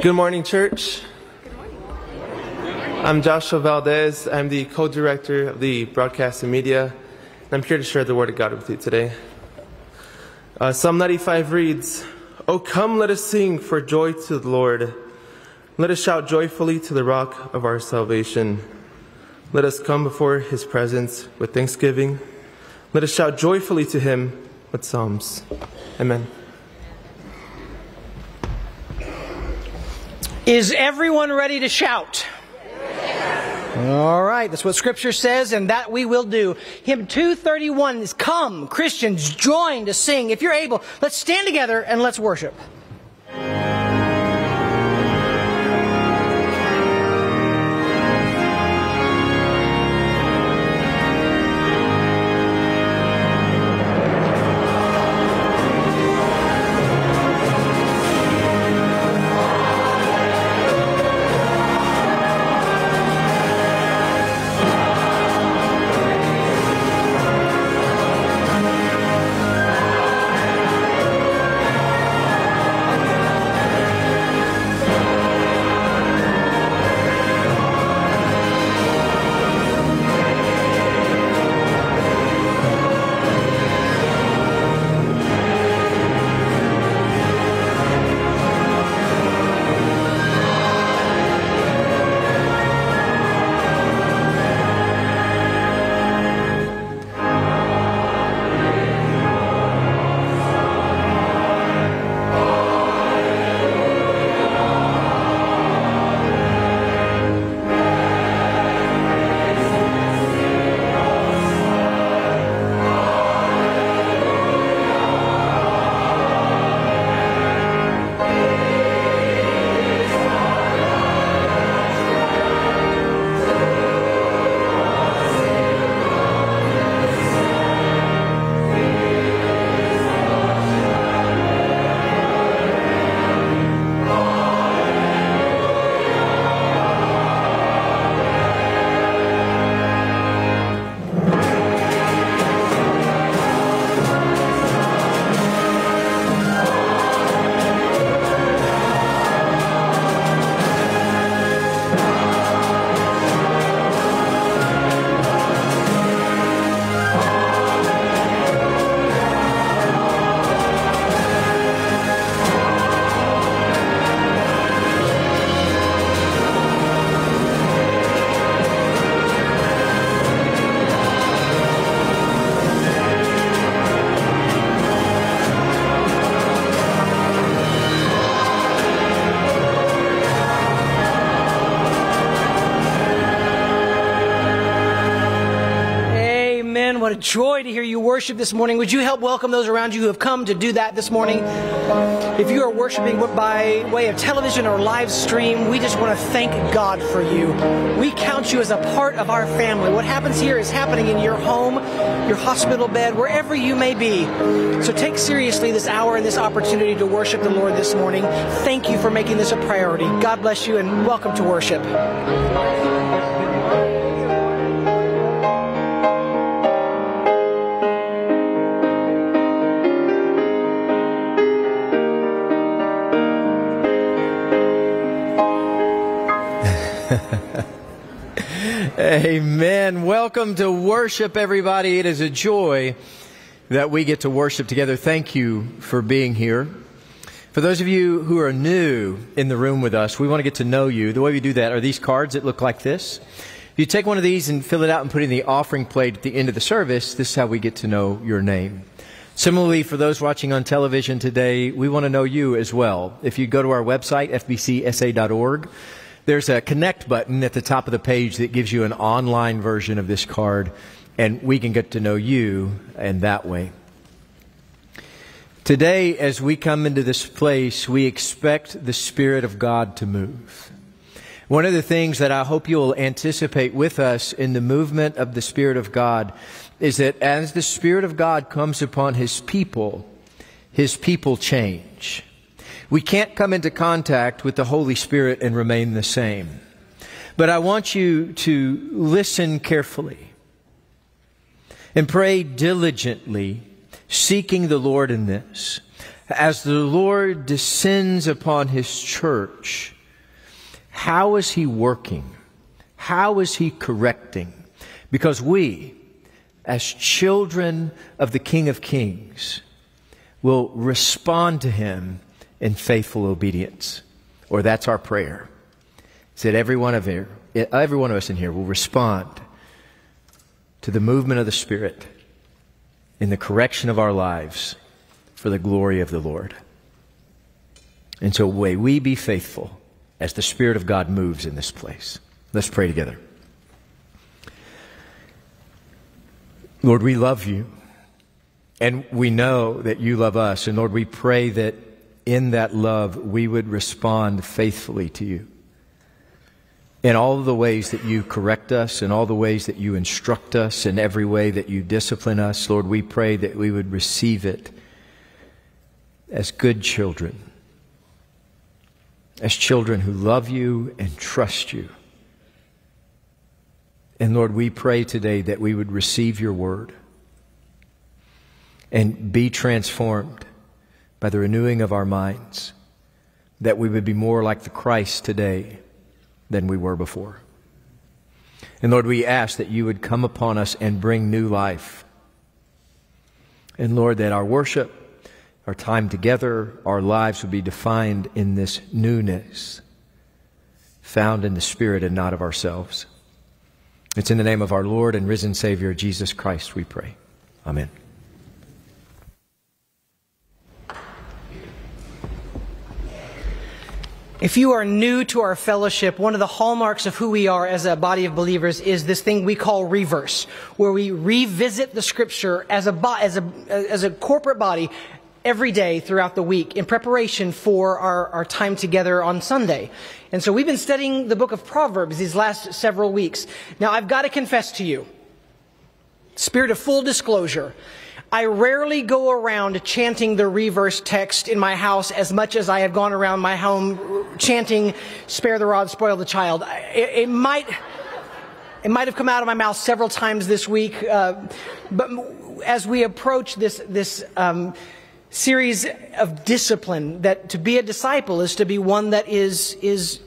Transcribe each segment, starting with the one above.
Good morning, church. I'm Joshua Valdez. I'm the co director of the broadcast and media, and I'm here to share the word of God with you today. Uh, Psalm 95 reads, Oh, come, let us sing for joy to the Lord. Let us shout joyfully to the rock of our salvation. Let us come before his presence with thanksgiving. Let us shout joyfully to him with psalms. Amen. Is everyone ready to shout? All right, that's what Scripture says, and that we will do. Hymn 231 is Come, Christians, join to sing. If you're able, let's stand together and let's worship. Joy to hear you worship this morning. Would you help welcome those around you who have come to do that this morning? If you are worshiping by way of television or live stream, we just want to thank God for you. We count you as a part of our family. What happens here is happening in your home, your hospital bed, wherever you may be. So take seriously this hour and this opportunity to worship the Lord this morning. Thank you for making this a priority. God bless you and welcome to worship. Amen. Welcome to worship, everybody. It is a joy that we get to worship together. Thank you for being here. For those of you who are new in the room with us, we want to get to know you. The way we do that are these cards that look like this. If you take one of these and fill it out and put it in the offering plate at the end of the service, this is how we get to know your name. Similarly, for those watching on television today, we want to know you as well. If you go to our website, fbcsa.org, there's a connect button at the top of the page that gives you an online version of this card, and we can get to know you in that way. Today, as we come into this place, we expect the Spirit of God to move. One of the things that I hope you'll anticipate with us in the movement of the Spirit of God is that as the Spirit of God comes upon His people, His people change. We can't come into contact with the Holy Spirit and remain the same. But I want you to listen carefully and pray diligently, seeking the Lord in this. as the Lord descends upon his church, how is he working? How is he correcting? Because we, as children of the King of Kings, will respond to him in faithful obedience. Or that's our prayer. Is that every one of here, every one of us in here will respond to the movement of the Spirit in the correction of our lives for the glory of the Lord. And so may we be faithful as the Spirit of God moves in this place. Let's pray together. Lord, we love you. And we know that you love us. And Lord, we pray that in that love we would respond faithfully to you. In all the ways that you correct us, in all the ways that you instruct us, in every way that you discipline us, Lord, we pray that we would receive it as good children, as children who love you and trust you. And Lord, we pray today that we would receive your word and be transformed by the renewing of our minds, that we would be more like the Christ today than we were before. And Lord, we ask that you would come upon us and bring new life. And Lord, that our worship, our time together, our lives would be defined in this newness found in the Spirit and not of ourselves. It's in the name of our Lord and risen Savior, Jesus Christ, we pray. Amen. If you are new to our fellowship, one of the hallmarks of who we are as a body of believers is this thing we call reverse, where we revisit the scripture as a, as a, as a corporate body every day throughout the week in preparation for our, our time together on Sunday. And so we've been studying the book of Proverbs these last several weeks. Now I've got to confess to you, spirit of full disclosure, I rarely go around chanting the reverse text in my house as much as I have gone around my home chanting, spare the rod, spoil the child. It, it might, it might have come out of my mouth several times this week, uh, but as we approach this, this, um, series of discipline that to be a disciple is to be one that is, is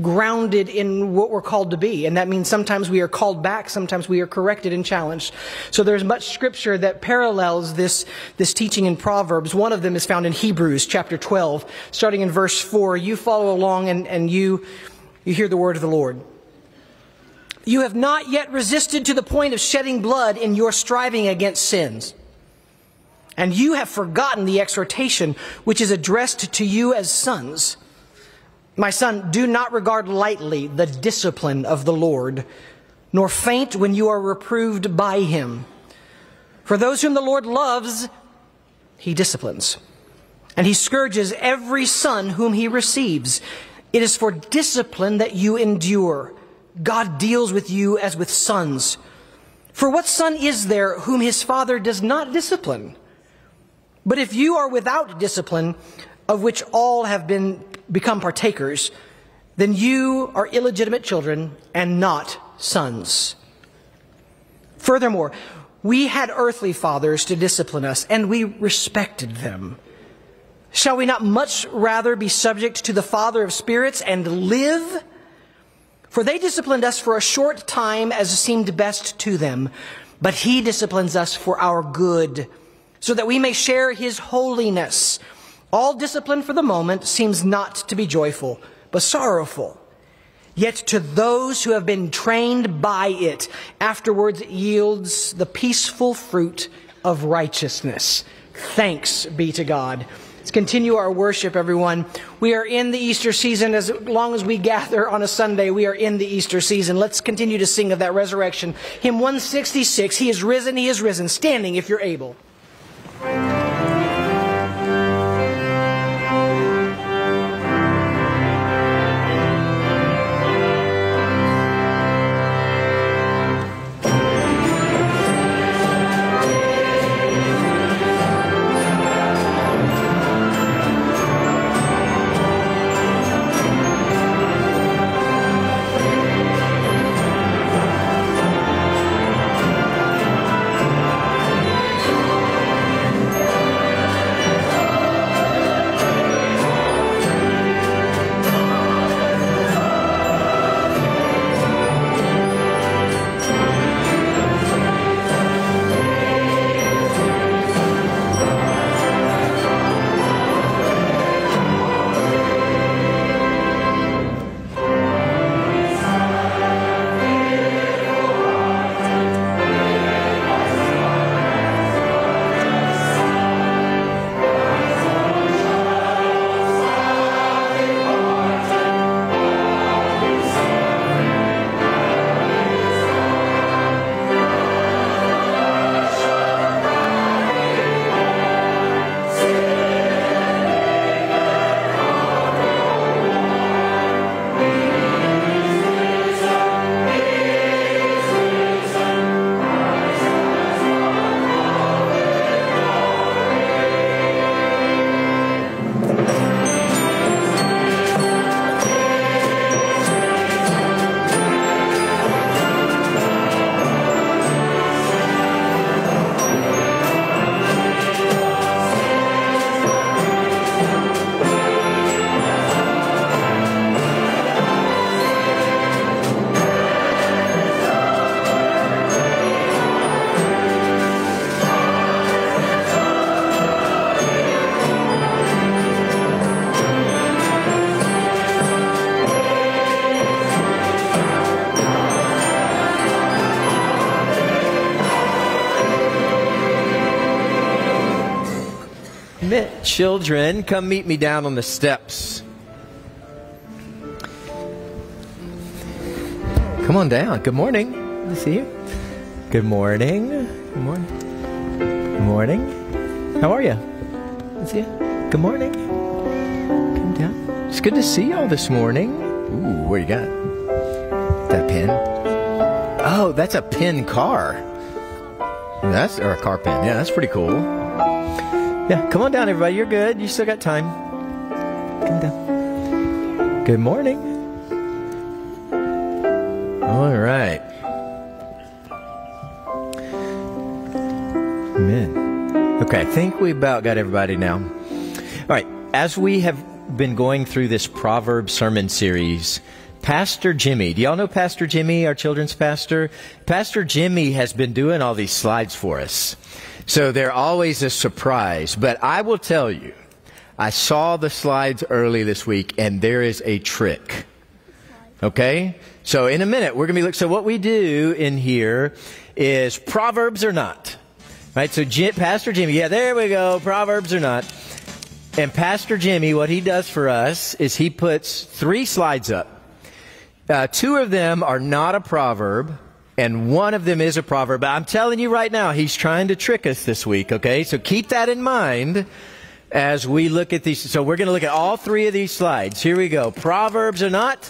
grounded in what we're called to be. And that means sometimes we are called back, sometimes we are corrected and challenged. So there's much scripture that parallels this, this teaching in Proverbs. One of them is found in Hebrews chapter 12, starting in verse 4. You follow along and, and you, you hear the word of the Lord. You have not yet resisted to the point of shedding blood in your striving against sins. And you have forgotten the exhortation which is addressed to you as sons. My son, do not regard lightly the discipline of the Lord, nor faint when you are reproved by him. For those whom the Lord loves, he disciplines, and he scourges every son whom he receives. It is for discipline that you endure. God deals with you as with sons. For what son is there whom his father does not discipline? But if you are without discipline, of which all have been become partakers, then you are illegitimate children and not sons. Furthermore, we had earthly fathers to discipline us, and we respected them. Shall we not much rather be subject to the Father of spirits and live? For they disciplined us for a short time as seemed best to them, but He disciplines us for our good, so that we may share His holiness. All discipline for the moment seems not to be joyful, but sorrowful. Yet to those who have been trained by it, afterwards it yields the peaceful fruit of righteousness. Thanks be to God. Let's continue our worship, everyone. We are in the Easter season. As long as we gather on a Sunday, we are in the Easter season. Let's continue to sing of that resurrection. Hymn 166, He is risen, He is risen. Standing if you're able. Children, come meet me down on the steps. Come on down. Good morning. Good to see you. Good morning. Good morning. Good morning. How are you? Good to see you. Good morning. Come down. It's good to see y'all this morning. Ooh, what you got? That pin? Oh, that's a pin car. That's or a car pin. Yeah, that's pretty cool. Yeah, come on down, everybody. You're good. You still got time. Come down. Good morning. All right. Amen. Okay, I think we about got everybody now. All right, as we have been going through this Proverbs sermon series, Pastor Jimmy, do y'all know Pastor Jimmy, our children's pastor? Pastor Jimmy has been doing all these slides for us. So they're always a surprise. But I will tell you, I saw the slides early this week and there is a trick. Okay? So in a minute, we're going to be looking. So what we do in here is Proverbs or not. Right? So Jim, Pastor Jimmy, yeah, there we go. Proverbs or not. And Pastor Jimmy, what he does for us is he puts three slides up. Uh, two of them are not a proverb, and one of them is a proverb. But I'm telling you right now, he's trying to trick us this week, okay? So keep that in mind as we look at these. So we're going to look at all three of these slides. Here we go. Proverbs or not.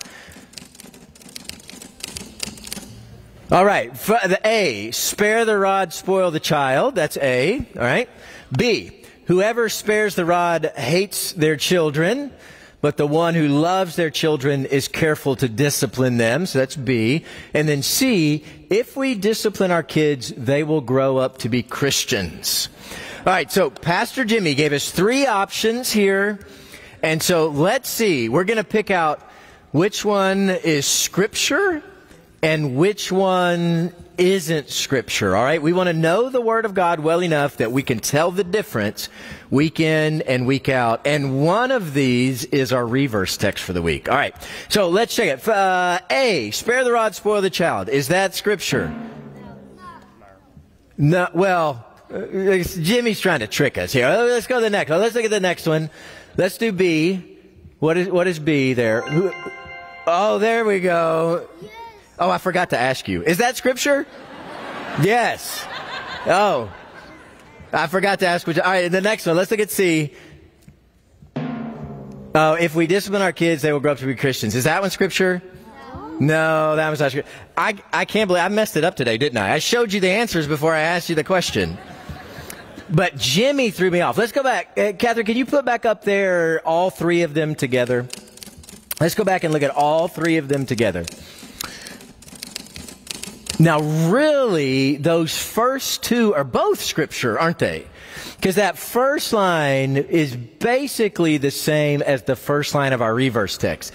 All right. The A, spare the rod, spoil the child. That's A. All right. B, whoever spares the rod hates their children but the one who loves their children is careful to discipline them. So that's B. And then C, if we discipline our kids, they will grow up to be Christians. All right, so Pastor Jimmy gave us three options here. And so let's see. We're going to pick out which one is scripture and which one isn't scripture, all right? We want to know the Word of God well enough that we can tell the difference week in and week out. And one of these is our reverse text for the week. All right. So let's check it. Uh, A, spare the rod, spoil the child. Is that scripture? No, well, uh, Jimmy's trying to trick us here. Uh, let's go to the next one. Let's look at the next one. Let's do B. What is, what is B there? Oh, there we go. Oh, I forgot to ask you. Is that scripture? Yes. Oh, I forgot to ask which. All right, the next one. Let's look at C. Oh, if we discipline our kids, they will grow up to be Christians. Is that one scripture? No, that was not scripture. I, I can't believe I messed it up today, didn't I? I showed you the answers before I asked you the question. But Jimmy threw me off. Let's go back. Uh, Catherine, can you put back up there all three of them together? Let's go back and look at all three of them together. Now, really, those first two are both scripture, aren't they? Because that first line is basically the same as the first line of our reverse text.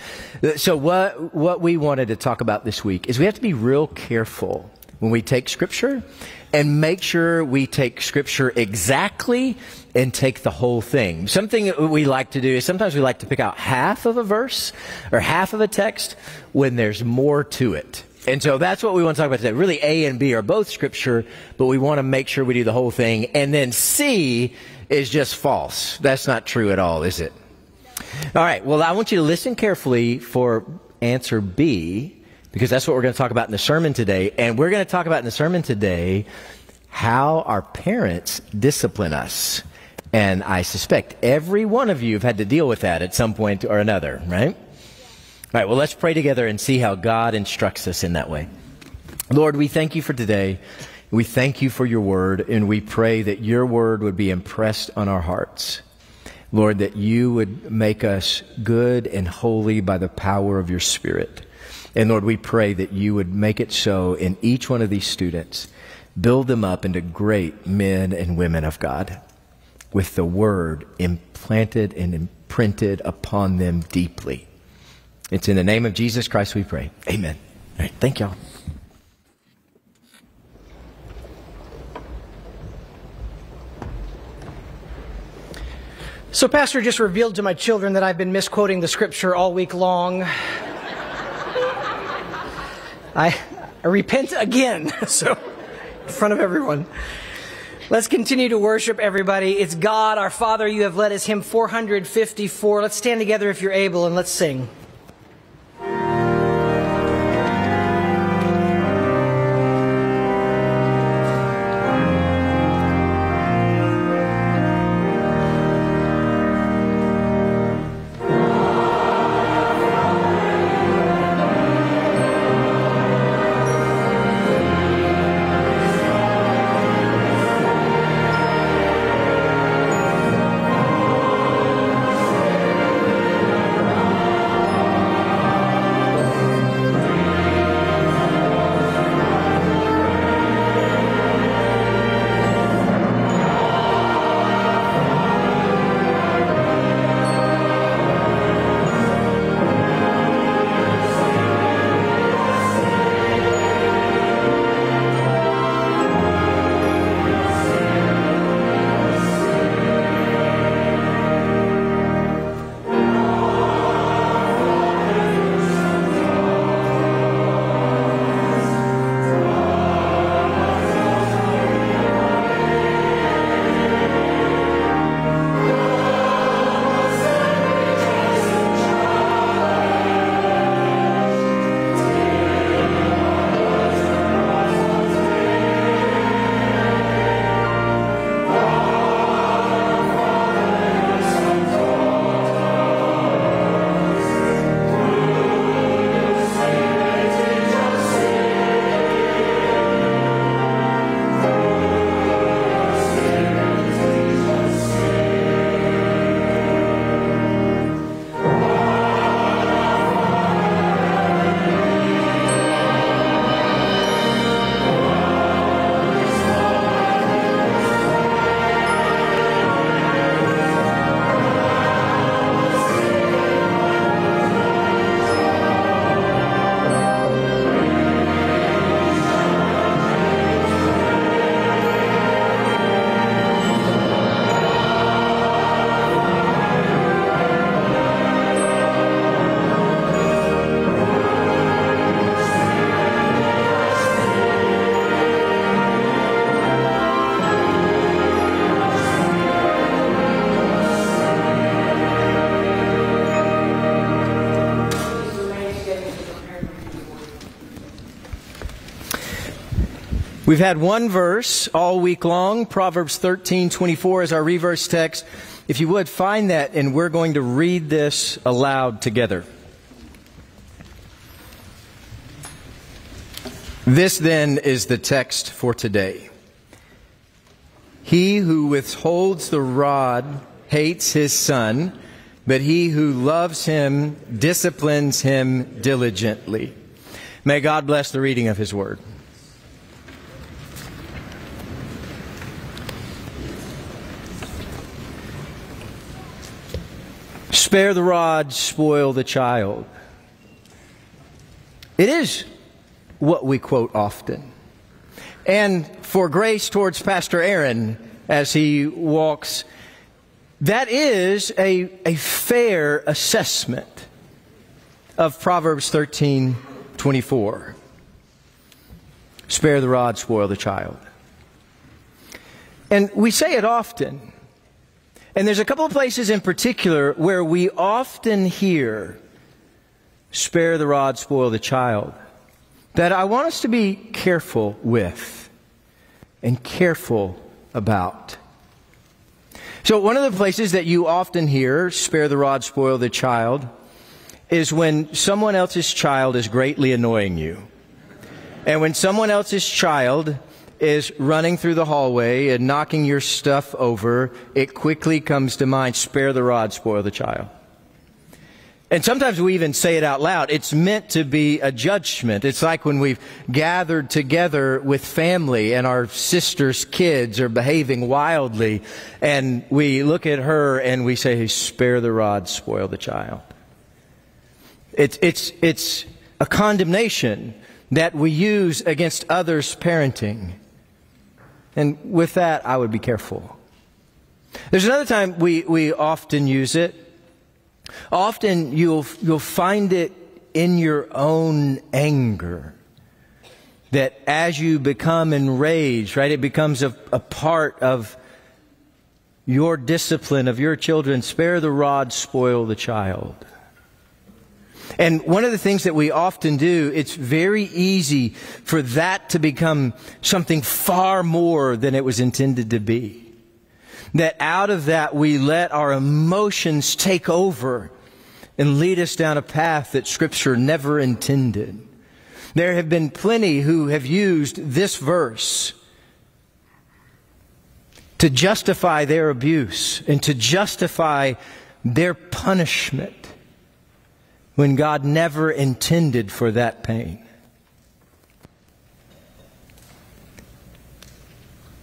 So what, what we wanted to talk about this week is we have to be real careful when we take scripture and make sure we take scripture exactly and take the whole thing. Something we like to do is sometimes we like to pick out half of a verse or half of a text when there's more to it. And so that's what we want to talk about today. Really, A and B are both scripture, but we want to make sure we do the whole thing. And then C is just false. That's not true at all, is it? All right. Well, I want you to listen carefully for answer B, because that's what we're going to talk about in the sermon today. And we're going to talk about in the sermon today how our parents discipline us. And I suspect every one of you have had to deal with that at some point or another, right? All right, well, let's pray together and see how God instructs us in that way. Lord, we thank you for today. We thank you for your word, and we pray that your word would be impressed on our hearts. Lord, that you would make us good and holy by the power of your spirit. And Lord, we pray that you would make it so in each one of these students. Build them up into great men and women of God with the word implanted and imprinted upon them deeply. It's in the name of Jesus Christ we pray. Amen. All right, thank y'all. So, Pastor just revealed to my children that I've been misquoting the scripture all week long. I, I repent again, so in front of everyone. Let's continue to worship everybody. It's God, our Father, you have led us, hymn 454. Let's stand together if you're able and let's sing. We've had one verse all week long, Proverbs 13, 24 is our reverse text. If you would, find that, and we're going to read this aloud together. This then is the text for today. He who withholds the rod hates his son, but he who loves him disciplines him diligently. May God bless the reading of his word. Spare the rod, spoil the child. It is what we quote often. And for grace towards Pastor Aaron as he walks, that is a, a fair assessment of Proverbs 13 24. Spare the rod, spoil the child. And we say it often. And there's a couple of places in particular where we often hear, spare the rod, spoil the child, that I want us to be careful with and careful about. So, one of the places that you often hear, spare the rod, spoil the child, is when someone else's child is greatly annoying you. And when someone else's child is running through the hallway and knocking your stuff over, it quickly comes to mind spare the rod, spoil the child. And sometimes we even say it out loud. It's meant to be a judgment. It's like when we've gathered together with family and our sister's kids are behaving wildly and we look at her and we say, spare the rod, spoil the child. It's, it's, it's a condemnation that we use against others' parenting. And with that, I would be careful. There's another time we, we often use it. Often you'll, you'll find it in your own anger. that as you become enraged, right, it becomes a, a part of your discipline of your children. Spare the rod, spoil the child. And one of the things that we often do, it's very easy for that to become something far more than it was intended to be. That out of that we let our emotions take over and lead us down a path that Scripture never intended. There have been plenty who have used this verse to justify their abuse and to justify their punishment when God never intended for that pain.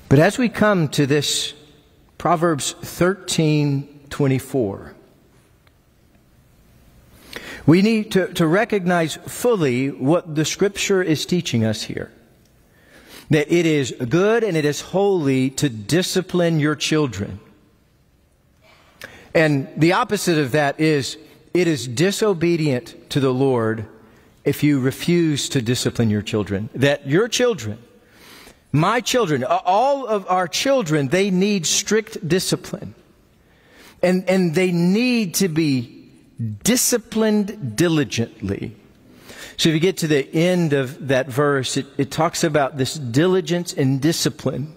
But as we come to this Proverbs 13 24, we need to, to recognize fully what the scripture is teaching us here. That it is good and it is holy to discipline your children. And the opposite of that is it is disobedient to the Lord if you refuse to discipline your children. That your children, my children, all of our children, they need strict discipline. And, and they need to be disciplined diligently. So if you get to the end of that verse, it, it talks about this diligence and discipline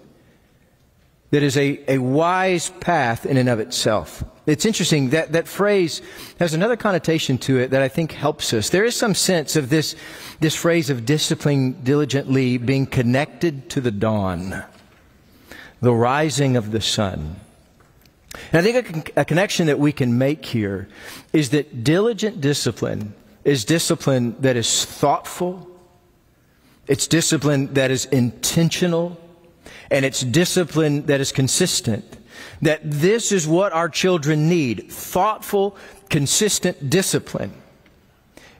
that is a, a wise path in and of itself. It's interesting that that phrase has another connotation to it that I think helps us. There is some sense of this, this phrase of discipline diligently being connected to the dawn, the rising of the sun. And I think a, a connection that we can make here is that diligent discipline is discipline that is thoughtful, it's discipline that is intentional, and it's discipline that is consistent. That this is what our children need thoughtful, consistent discipline.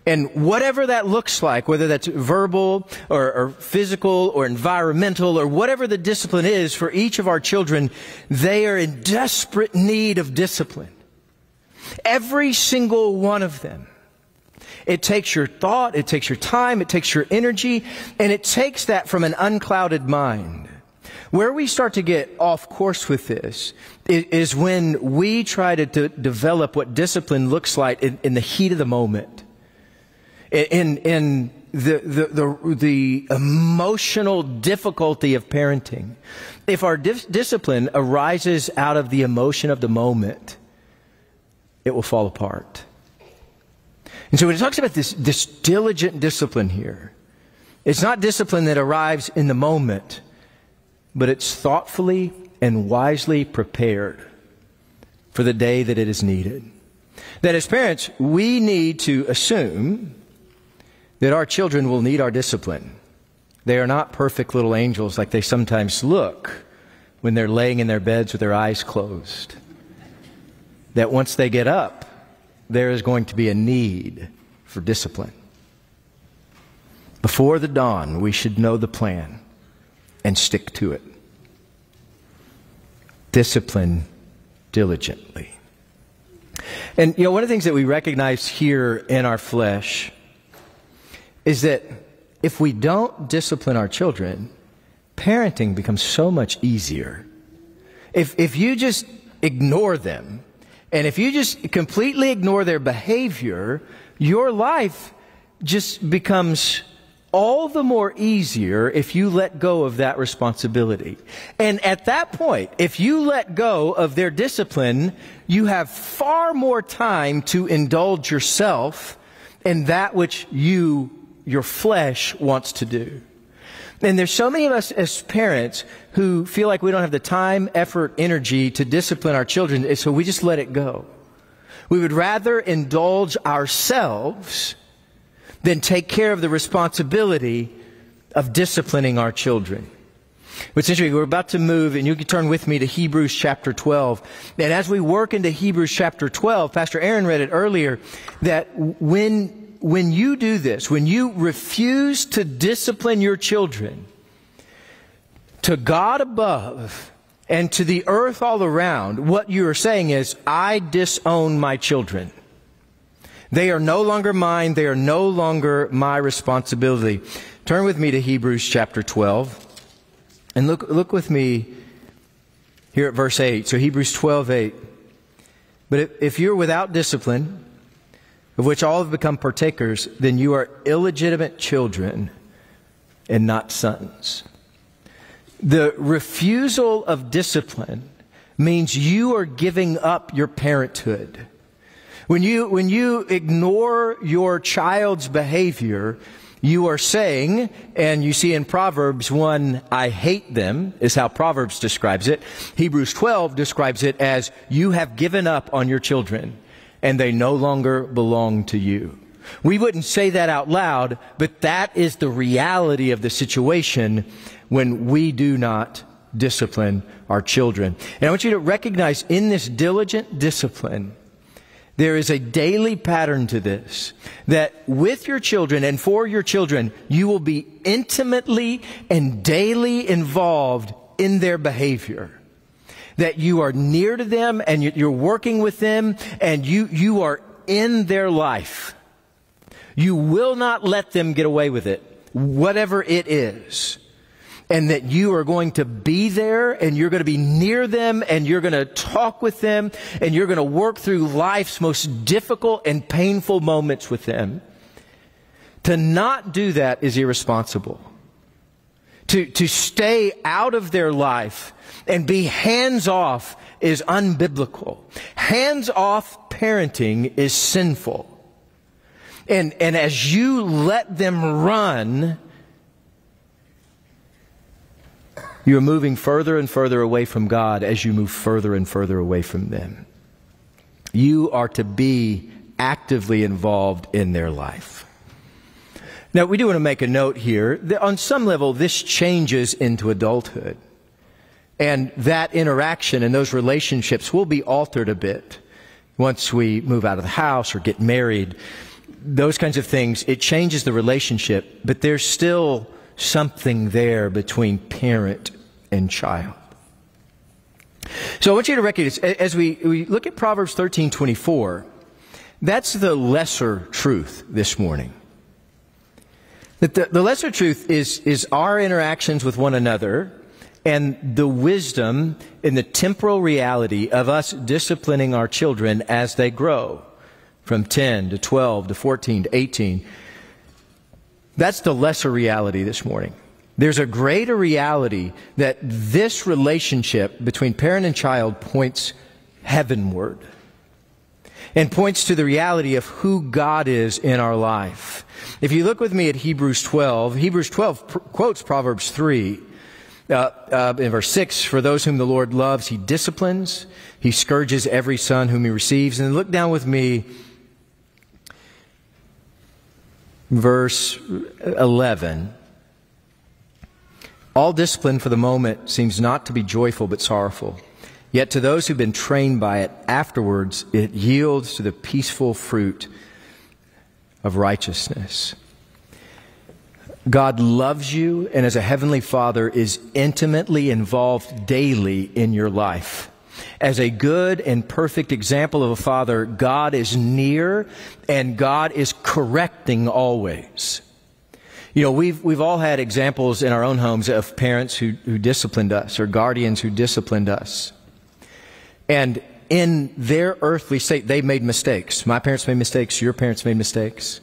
And whatever that looks like, whether that's verbal or, or, physical or environmental or whatever the discipline is for each of our children, they are in desperate need of discipline. Every single one of them. It takes your thought, it takes your time, it takes your energy, and it takes that from an unclouded mind. Where we start to get off course with this is when we try to develop what discipline looks like in, in the heat of the moment. In, in the, the, the, the, emotional difficulty of parenting. If our dis- discipline arises out of the emotion of the moment, it will fall apart. And so when it talks about this, this diligent discipline here, it's not discipline that arrives in the moment but it's thoughtfully and wisely prepared for the day that it is needed. That as parents, we need to assume that our children will need our discipline. They are not perfect little angels like they sometimes look when they're laying in their beds with their eyes closed. That once they get up, there is going to be a need for discipline. Before the dawn, we should know the plan and stick to it. Discipline diligently. And, you know, one of the things that we recognize here in our flesh is that if we don't discipline our children, parenting becomes so much easier. If, if you just ignore them, and if you just completely ignore their behavior, your life just becomes all the more easier if you let go of that responsibility. And at that point, if you let go of their discipline, you have far more time to indulge yourself in that which you, your flesh wants to do. And there's so many of us as parents who feel like we don't have the time, effort, energy to discipline our children, so we just let it go. We would rather indulge ourselves then take care of the responsibility of disciplining our children. What's interesting, we're about to move, and you can turn with me to Hebrews chapter 12. And as we work into Hebrews chapter 12, Pastor Aaron read it earlier, that when, when you do this, when you refuse to discipline your children, to God above and to the earth all around, what you are saying is, I disown my children. They are no longer mine. They are no longer my responsibility. Turn with me to Hebrews chapter 12. And look, look with me here at verse 8. So Hebrews 12, 8. But if, if you're without discipline, of which all have become partakers, then you are illegitimate children and not sons. The refusal of discipline means you are giving up your parenthood. When you, when you ignore your child's behavior, you are saying, and you see in Proverbs 1, I hate them, is how Proverbs describes it. Hebrews 12 describes it as, you have given up on your children, and they no longer belong to you. We wouldn't say that out loud, but that is the reality of the situation when we do not discipline our children. And I want you to recognize in this diligent discipline, there is a daily pattern to this that with your children and for your children, you will be intimately and daily involved in their behavior. That you are near to them and you're working with them and you, you are in their life. You will not let them get away with it, whatever it is and that you are going to be there and you're going to be near them and you're going to talk with them and you're going to work through life's most difficult and painful moments with them. To not do that is irresponsible. To, to stay out of their life and be hands off is unbiblical. Hands off parenting is sinful. And, and as you let them run, You are moving further and further away from God as you move further and further away from them. You are to be actively involved in their life. Now, we do want to make a note here that on some level, this changes into adulthood. And that interaction and those relationships will be altered a bit once we move out of the house or get married. Those kinds of things, it changes the relationship, but there's still something there between parent and child. So I want you to recognize, as we, we look at Proverbs 13 24, that's the lesser truth this morning. That the, the lesser truth is, is our interactions with one another and the wisdom in the temporal reality of us disciplining our children as they grow from 10 to 12 to 14 to 18 that's the lesser reality this morning. There's a greater reality that this relationship between parent and child points heavenward and points to the reality of who God is in our life. If you look with me at Hebrews 12, Hebrews 12 pr- quotes Proverbs 3. Uh, uh, in verse 6, for those whom the Lord loves, he disciplines, he scourges every son whom he receives. And look down with me verse 11. All discipline for the moment seems not to be joyful but sorrowful. Yet to those who've been trained by it, afterwards it yields to the peaceful fruit of righteousness. God loves you and as a heavenly father is intimately involved daily in your life. As a good and perfect example of a father, God is near and God is correcting always. You know, we've, we've all had examples in our own homes of parents who, who disciplined us or guardians who disciplined us. And in their earthly state, they made mistakes. My parents made mistakes. Your parents made mistakes.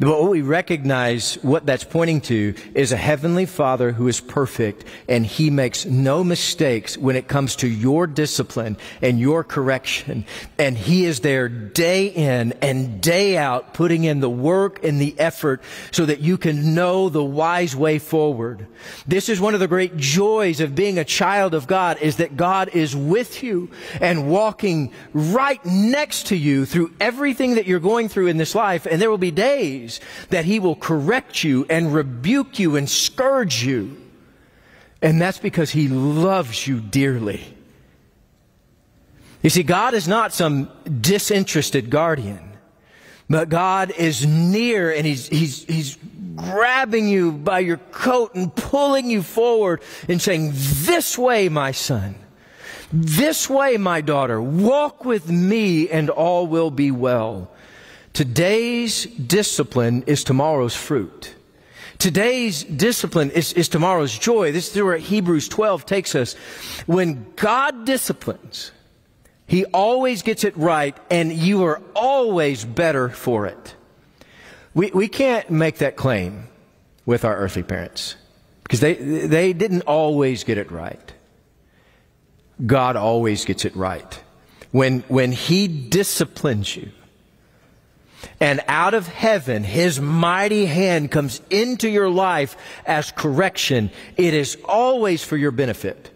But what we recognize, what that's pointing to, is a heavenly Father who is perfect and he makes no mistakes when it comes to your discipline and your correction. And he is there day in and day out, putting in the work and the effort so that you can know the wise way forward. This is one of the great joys of being a child of God is that God is with you and walking right next to you through everything that you're going through in this life. And there will be days ways that He will correct you and rebuke you and scourge you. And that's because He loves you dearly. You see, God is not some disinterested guardian, but God is near and He's, He's, He's grabbing you by your coat and pulling you forward and saying, This way, my son. This way, my daughter. Walk with me and all will be well. Today's discipline is tomorrow's fruit. Today's discipline is, is tomorrow's joy. This is where Hebrews 12 takes us. When God disciplines, He always gets it right, and you are always better for it. We, we can't make that claim with our earthly parents because they, they didn't always get it right. God always gets it right. When, when He disciplines you, and out of heaven, His mighty hand comes into your life as correction. It is always for your benefit.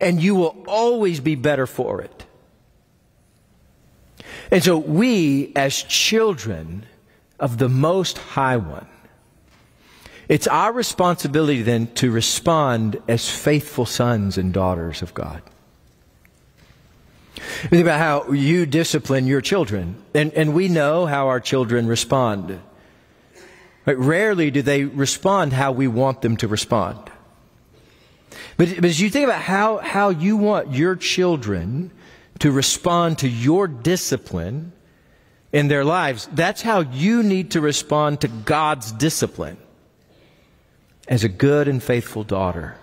And you will always be better for it. And so we, as children of the Most High One, it's our responsibility then to respond as faithful sons and daughters of God. Think about how you discipline your children. And, and we know how our children respond. But rarely do they respond how we want them to respond. But, but as you think about how, how you want your children to respond to your discipline in their lives, that's how you need to respond to God's discipline as a good and faithful daughter,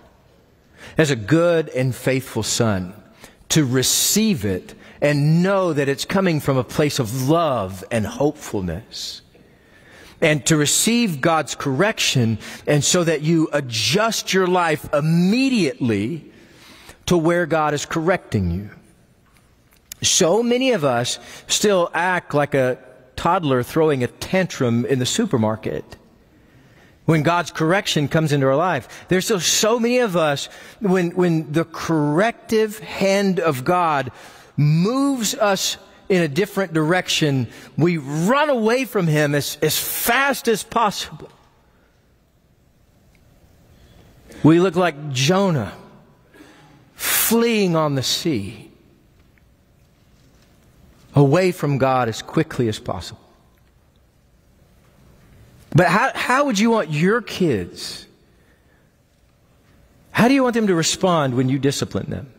as a good and faithful son to receive it and know that it's coming from a place of love and hopefulness. And to receive God's correction and so that you adjust your life immediately to where God is correcting you. So many of us still act like a toddler throwing a tantrum in the supermarket when God's correction comes into our life. There's still so many of us when, when the corrective hand of God moves us in a different direction, we run away from Him as, as fast as possible. We look like Jonah fleeing on the sea away from God as quickly as possible. But how, how would you want your kids? How do you want them to respond when you discipline them?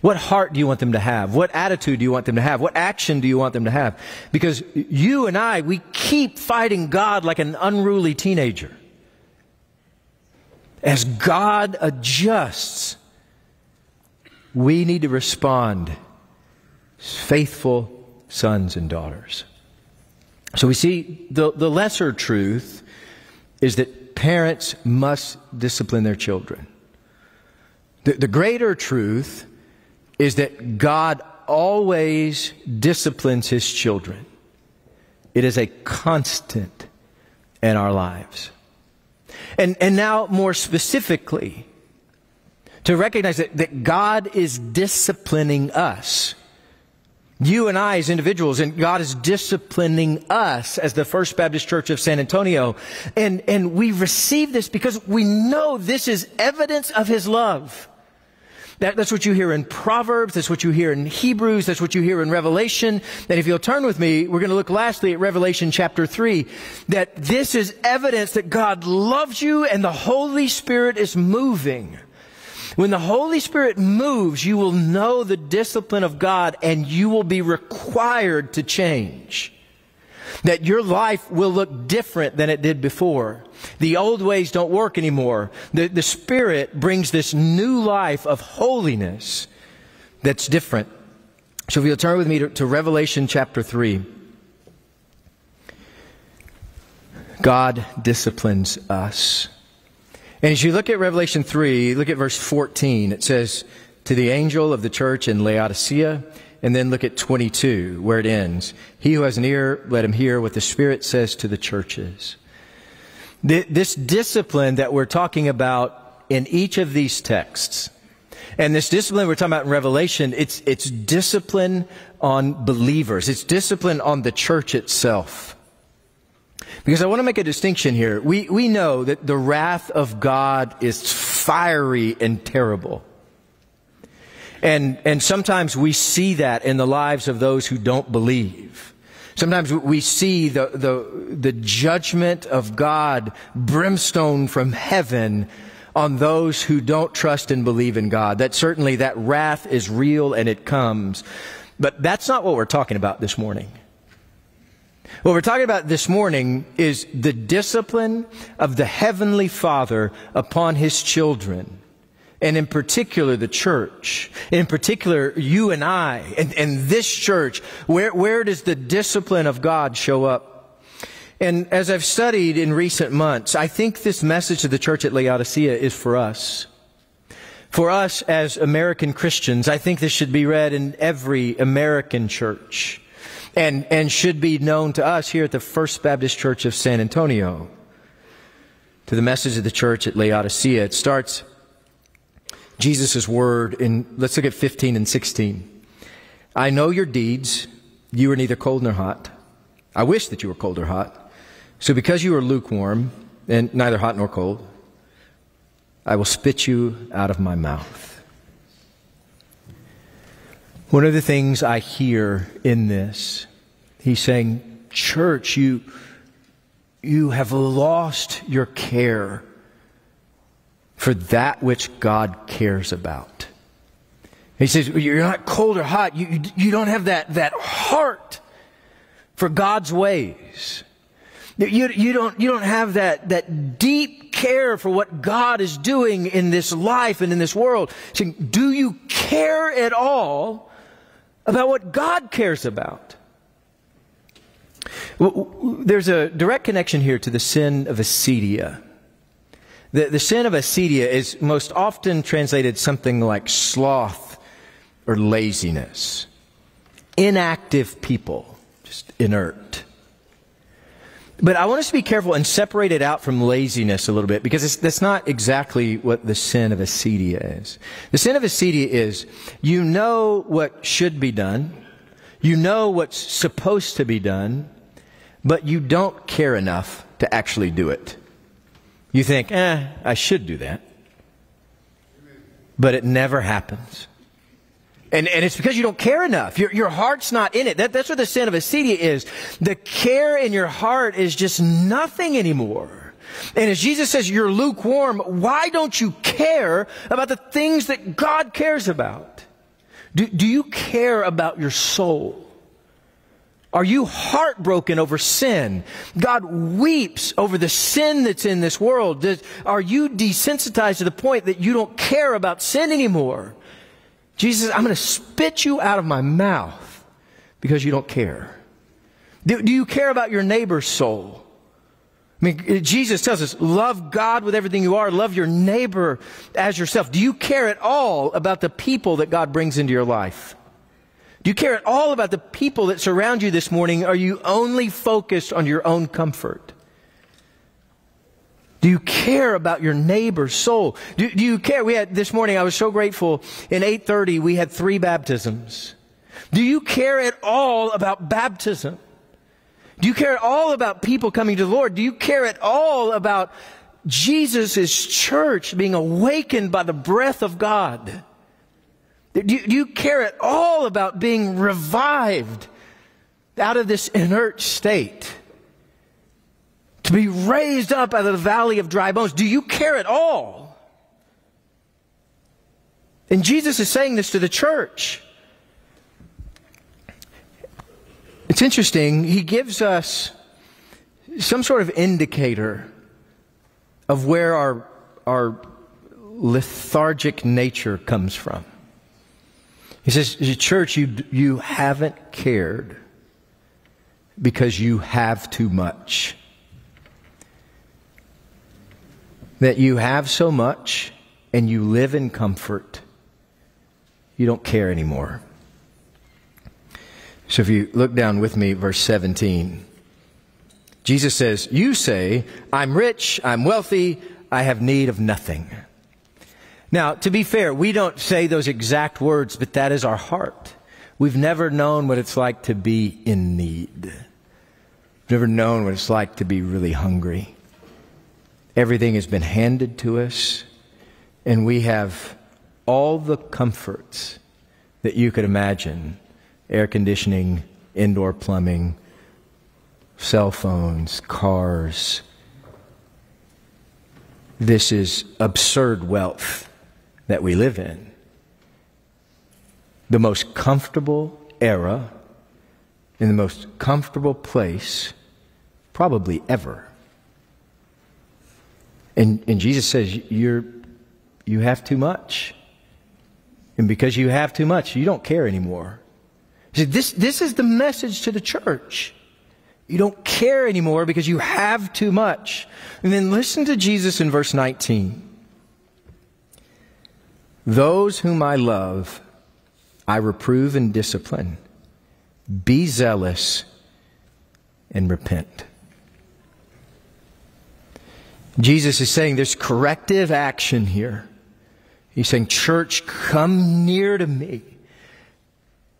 What heart do you want them to have? What attitude do you want them to have? What action do you want them to have? Because you and I, we keep fighting God like an unruly teenager. As God adjusts, we need to respond as faithful sons and daughters. So we see the, the lesser truth is that parents must discipline their children. The, the greater truth is that God always disciplines his children. It is a constant in our lives. And, and now, more specifically, to recognize that, that God is disciplining us. You and I as individuals, and God is disciplining us as the First Baptist Church of San Antonio. And, and we receive this because we know this is evidence of His love. That, that's what you hear in Proverbs. That's what you hear in Hebrews. That's what you hear in Revelation. And if you'll turn with me, we're going to look lastly at Revelation chapter 3. That this is evidence that God loves you and the Holy Spirit is moving. When the Holy Spirit moves, you will know the discipline of God and you will be required to change. That your life will look different than it did before. The old ways don't work anymore. The, the Spirit brings this new life of holiness that's different. So if you'll turn with me to, to Revelation chapter 3. God disciplines us. And as you look at Revelation 3, look at verse 14. It says, To the angel of the church in Laodicea, and then look at 22, where it ends. He who has an ear, let him hear what the Spirit says to the churches. This discipline that we're talking about in each of these texts, and this discipline we're talking about in Revelation, it's, it's discipline on believers. It's discipline on the church itself. Because I want to make a distinction here. We, we know that the wrath of God is fiery and terrible. And, and sometimes we see that in the lives of those who don't believe. Sometimes we see the, the, the judgment of God, brimstone from heaven on those who don't trust and believe in God. That certainly that wrath is real and it comes. But that's not what we're talking about this morning. What we're talking about this morning is the discipline of the Heavenly Father upon His children. And in particular, the church. In particular, you and I, and, and this church. Where, where does the discipline of God show up? And as I've studied in recent months, I think this message of the church at Laodicea is for us. For us as American Christians, I think this should be read in every American church and, and should be known to us here at the First Baptist Church of San Antonio. To the message of the church at Laodicea, it starts Jesus' word in, let's look at 15 and 16. I know your deeds. You are neither cold nor hot. I wish that you were cold or hot. So because you are lukewarm and neither hot nor cold, I will spit you out of my mouth. One of the things I hear in this, he's saying, Church, you, you have lost your care for that which God cares about. He says, You're not cold or hot. You, you, you don't have that, that heart for God's ways. You, you, don't, you don't have that, that deep care for what God is doing in this life and in this world. Saying, do you care at all about what God cares about. There's a direct connection here to the sin of acedia. The, the sin of acedia is most often translated something like sloth or laziness. Inactive people, just inert. But I want us to be careful and separate it out from laziness a little bit because that's not exactly what the sin of acedia is. The sin of acedia is you know what should be done, you know what's supposed to be done, but you don't care enough to actually do it. You think, eh, I should do that. But it never happens. And, and it's because you don't care enough. Your, your heart's not in it. That, that's what the sin of acedia is. The care in your heart is just nothing anymore. And as Jesus says, you're lukewarm, why don't you care about the things that God cares about? Do, do you care about your soul? Are you heartbroken over sin? God weeps over the sin that's in this world. Are you desensitized to the point that you don't care about sin anymore? Jesus I'm going to spit you out of my mouth because you don't care. Do, do you care about your neighbor's soul? I mean, Jesus tells us, love God with everything you are, love your neighbor as yourself. Do you care at all about the people that God brings into your life? Do you care at all about the people that surround you this morning? Are you only focused on your own comfort? Do you care about your neighbor's soul? Do, do, you care? We had this morning, I was so grateful. In 830, we had three baptisms. Do you care at all about baptism? Do you care at all about people coming to the Lord? Do you care at all about Jesus' church being awakened by the breath of God? Do do you care at all about being revived out of this inert state? To be raised up out of the valley of dry bones. Do you care at all? And Jesus is saying this to the church. It's interesting. He gives us some sort of indicator of where our, our lethargic nature comes from. He says, Church, you, you haven't cared because you have too much. That you have so much and you live in comfort, you don't care anymore. So if you look down with me, verse 17, Jesus says, You say, I'm rich, I'm wealthy, I have need of nothing. Now, to be fair, we don't say those exact words, but that is our heart. We've never known what it's like to be in need. Never known what it's like to be really hungry. Everything has been handed to us, and we have all the comforts that you could imagine air conditioning, indoor plumbing, cell phones, cars. This is absurd wealth that we live in. The most comfortable era in the most comfortable place probably ever. And, and Jesus says, you're, you have too much. And because you have too much, you don't care anymore. See, this, this is the message to the church. You don't care anymore because you have too much. And then listen to Jesus in verse 19. Those whom I love, I reprove and discipline. Be zealous and repent. Jesus is saying there's corrective action here. He's saying, Church, come near to me.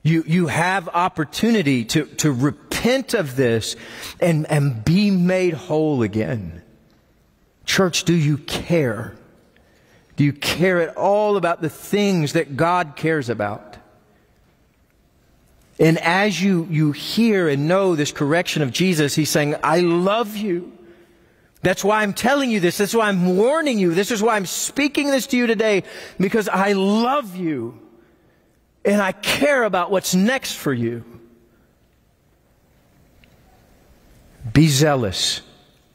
You, you have opportunity to, to repent of this and, and be made whole again. Church, do you care? Do you care at all about the things that God cares about? And as you, you hear and know this correction of Jesus, He's saying, I love you. That's why I'm telling you this. That's why I'm warning you. This is why I'm speaking this to you today because I love you and I care about what's next for you. Be zealous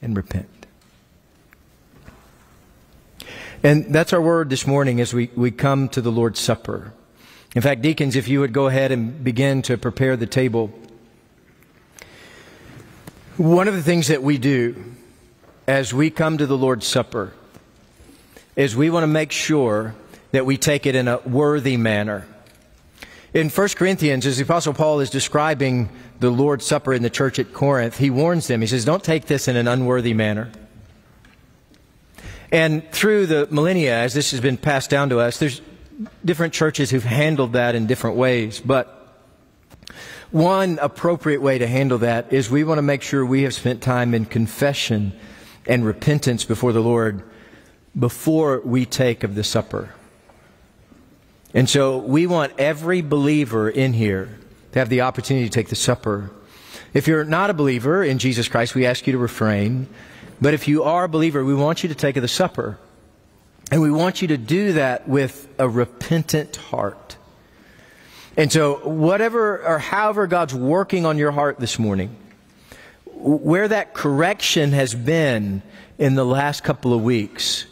and repent. And that's our word this morning as we, we come to the Lord's Supper. In fact, deacons, if you would go ahead and begin to prepare the table. One of the things that we do as we come to the Lord's Supper is we want to make sure that we take it in a worthy manner. In 1 Corinthians, as the Apostle Paul is describing the Lord's Supper in the church at Corinth, he warns them. He says, Don't take this in an unworthy manner. And through the millennia, as this has been passed down to us, there's different churches who've handled that in different ways. But one appropriate way to handle that is we want to make sure we have spent time in confession and repentance before the Lord before we take of the supper. And so we want every believer in here to have the opportunity to take the supper. If you're not a believer in Jesus Christ, we ask you to refrain. But if you are a believer, we want you to take of the supper. And we want you to do that with a repentant heart. And so, whatever or however God's working on your heart this morning, where that correction has been in the last couple of weeks,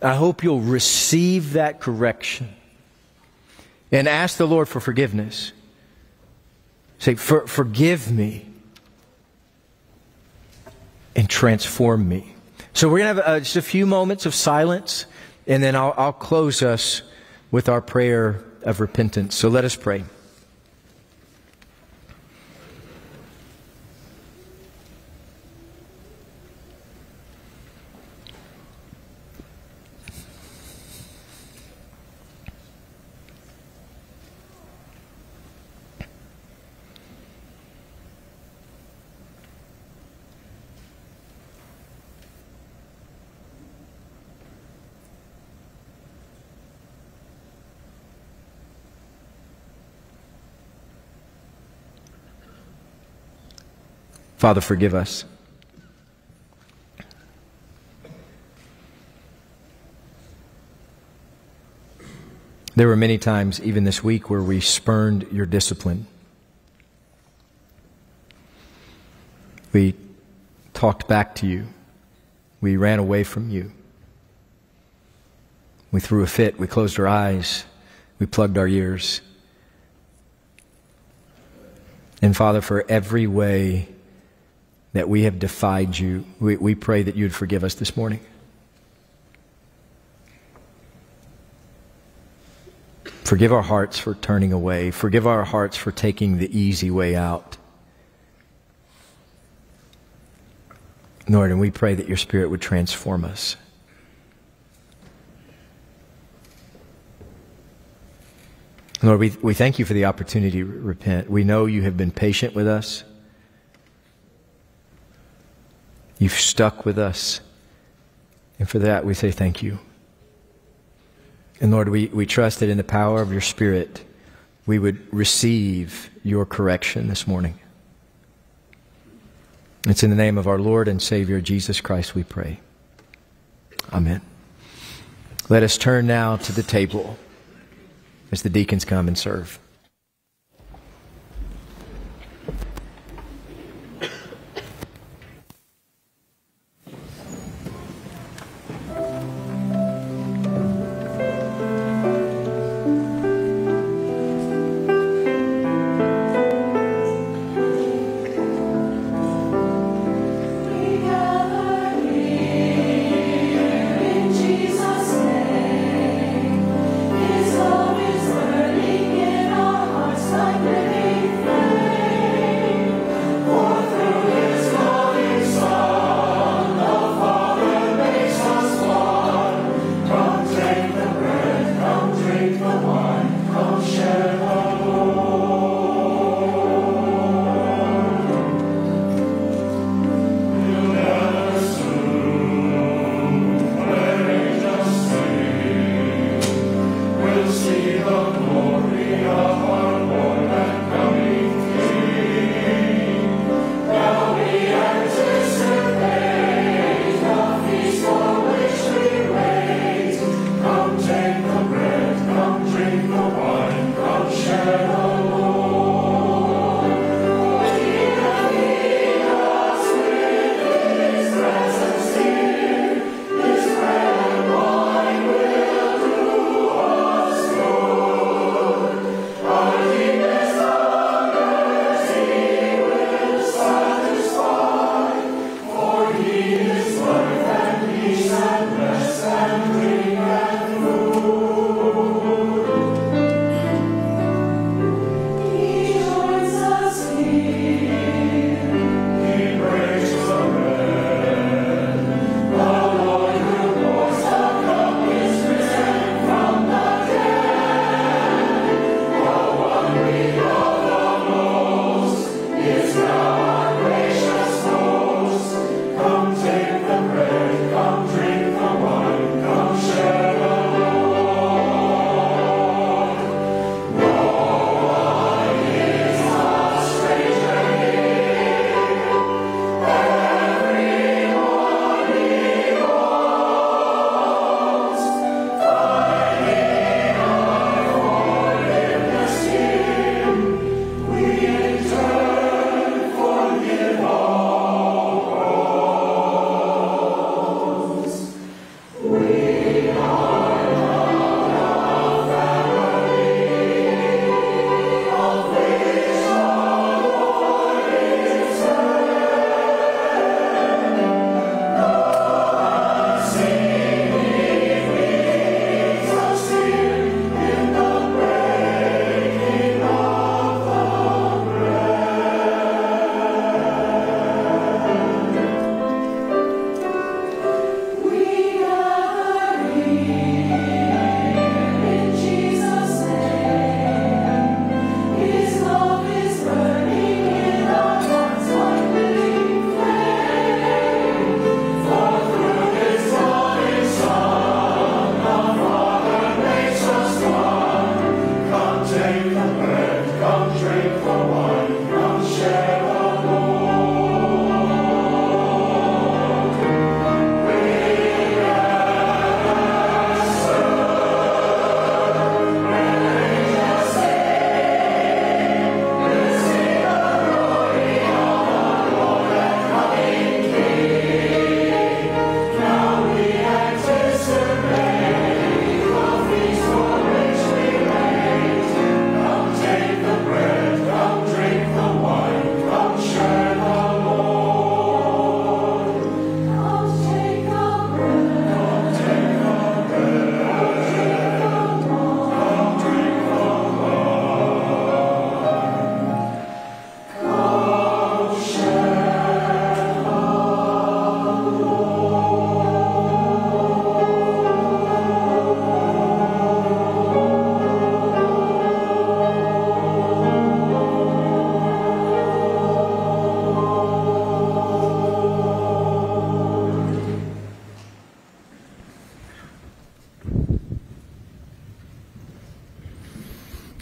I hope you'll receive that correction and ask the Lord for forgiveness. Say, for, Forgive me and transform me. So we're going to have uh, just a few moments of silence, and then I'll, I'll close us with our prayer of repentance. So let us pray. Father, forgive us. There were many times, even this week, where we spurned your discipline. We talked back to you. We ran away from you. We threw a fit. We closed our eyes. We plugged our ears. And Father, for every way that we have defied you. We, we pray that you'd forgive us this morning. Forgive our hearts for turning away. Forgive our hearts for taking the easy way out. Lord, and we pray that your Spirit would transform us. Lord, we, we thank you for the opportunity to repent. We know you have been patient with us. You've stuck with us. And for that, we say thank you. And Lord, we, we trust that in the power of your Spirit, we would receive your correction this morning. It's in the name of our Lord and Savior, Jesus Christ, we pray. Amen. Let us turn now to the table as the deacons come and serve.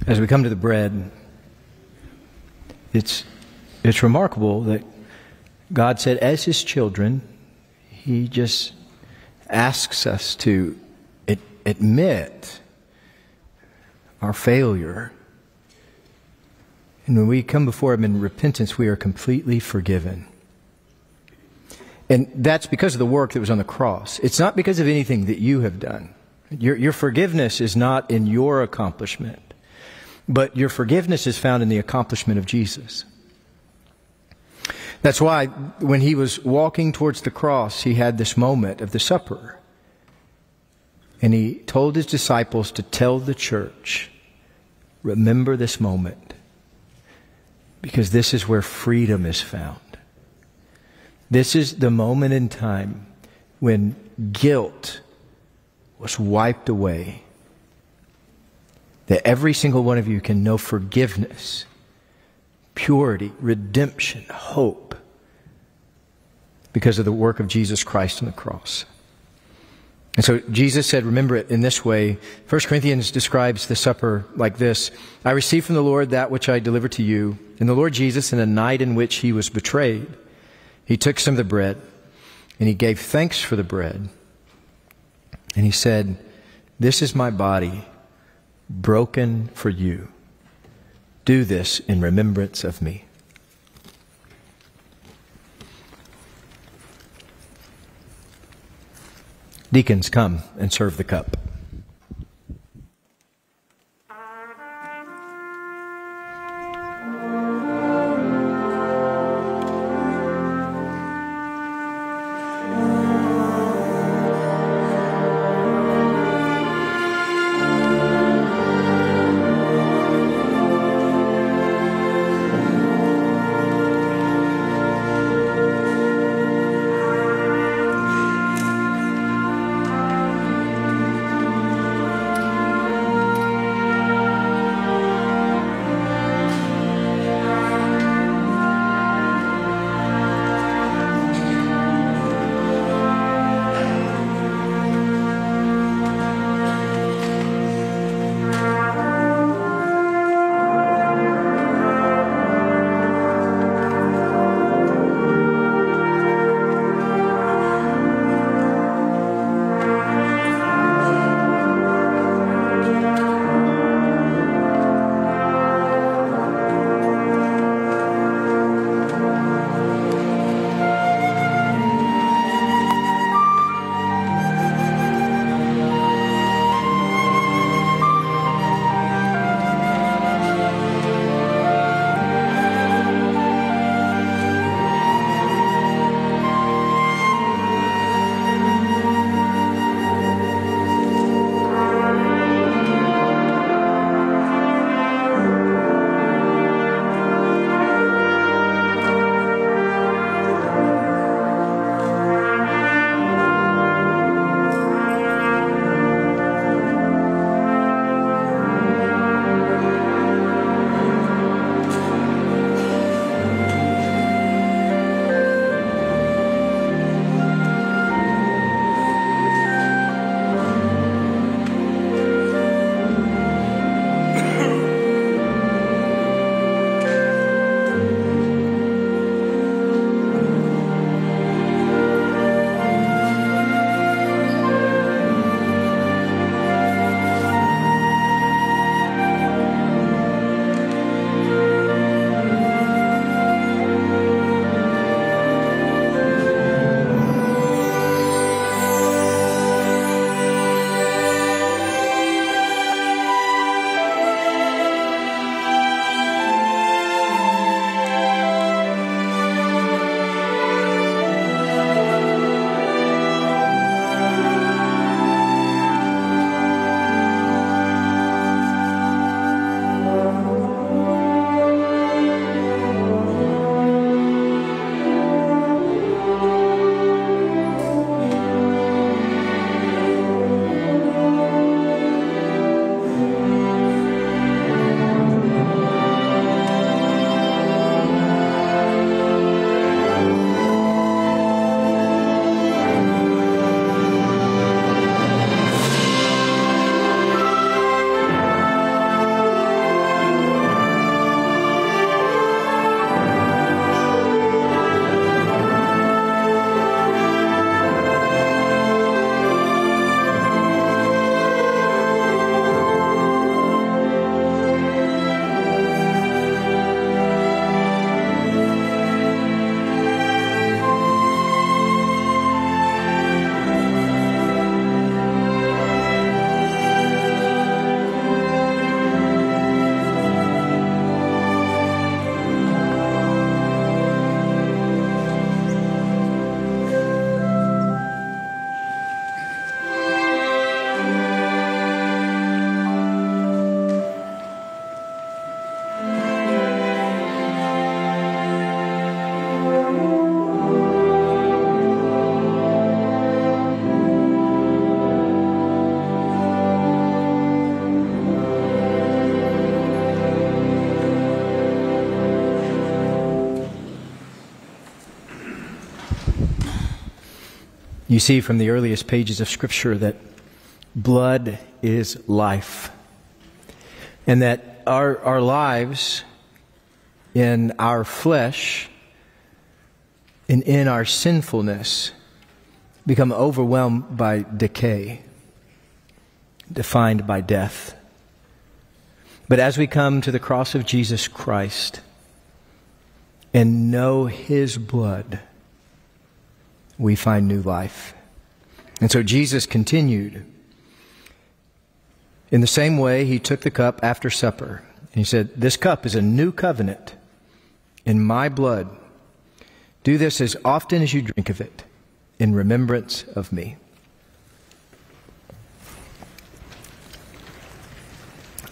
As we come to the bread, it's, it's remarkable that God said, as His children, He just asks us to admit our failure. And when we come before Him in repentance, we are completely forgiven. And that's because of the work that was on the cross. It's not because of anything that you have done. Your, your forgiveness is not in your accomplishment, but your forgiveness is found in the accomplishment of Jesus. That's why when he was walking towards the cross, he had this moment of the supper. And he told his disciples to tell the church, remember this moment, because this is where freedom is found. This is the moment in time when guilt was wiped away. That every single one of you can know forgiveness, purity, redemption, hope because of the work of Jesus Christ on the cross. And so Jesus said, remember it in this way. 1 Corinthians describes the supper like this I received from the Lord that which I delivered to you. And the Lord Jesus, in the night in which he was betrayed, he took some of the bread and he gave thanks for the bread. And he said, This is my body broken for you. Do this in remembrance of me. Deacons, come and serve the cup. You see from the earliest pages of Scripture that blood is life. And that our, our lives in our flesh and in our sinfulness become overwhelmed by decay, defined by death. But as we come to the cross of Jesus Christ and know His blood, we find new life. And so Jesus continued. In the same way, He took the cup after supper. And He said, This cup is a new covenant in my blood. Do this as often as you drink of it in remembrance of me.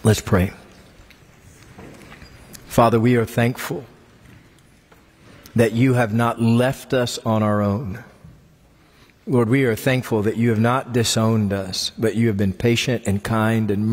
Let's pray. Father, we are thankful that you have not left us on our own. Lord, we are thankful that you have not disowned us, but you have been patient and kind and